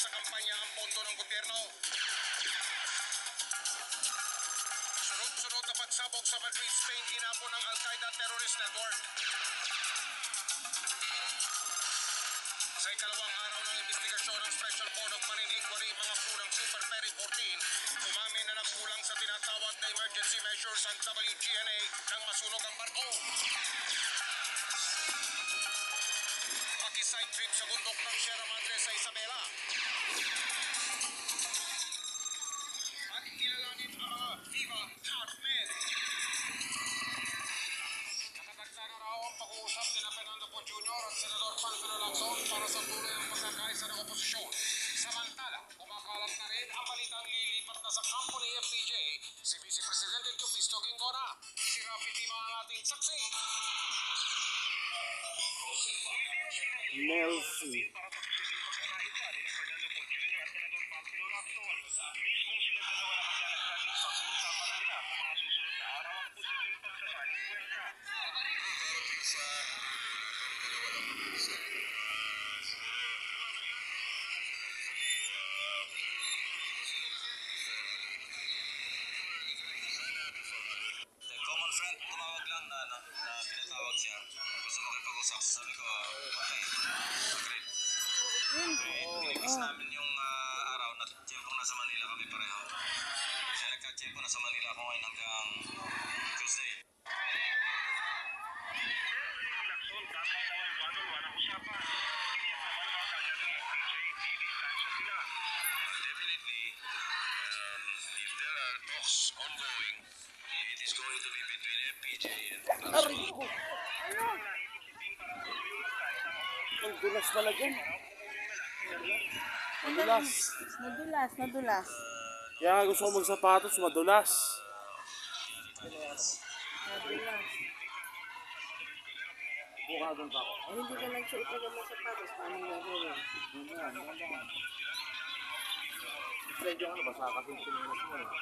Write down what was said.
sa kampanya ang pondo ng gobyerno. Sunod-sunod na pagsabog sa Madrid, Spain, ginapon ng Al-Qaeda Terrorist Network. Sa ikalawang araw ng investigasyon ng Special Board of Marine Inquiry, mga crew ng Super Ferry 14, umamin na nagkulang sa tinatawag na emergency measures ang WGNA nang masunog ang barko. Pakiside trip sa bundok ng Sierra Madre sa Isabela. Pag-uusap nila Fernando Po Jr. at Senador Panfilo Lacson para sa tuloy ng pagkakaisa ng oposisyon. Samantala, kumakalat na rin ang balitang lilipat na sa kampo ni FPJ si Vice Presidente Tufisto Gingona. Si Rafi Tima ang ating saksi. Nelson. para sa posibleng pagkakaisa ni Fernando Poe Jr. at Senador Pampilo Lacson. Manila ako ngayon hanggang Tuesday. Ang usapan. Tiniyak naman mga kalya ng FPJ, di distansya sila. Definitely, um, if there are talks ongoing, it is going to be between FPJ and Aray ko! Ang dulas pala dyan. Madulas. Nadulas, nadulas. Kaya nga gusto ko magsapatos, madulas. Nadulas. Buka doon pa ako. Eh, hindi ka nagsuot ng mga sapatos. Paano gagawin? Medyo ano, basa kasi sinilas mo. eh. Ka.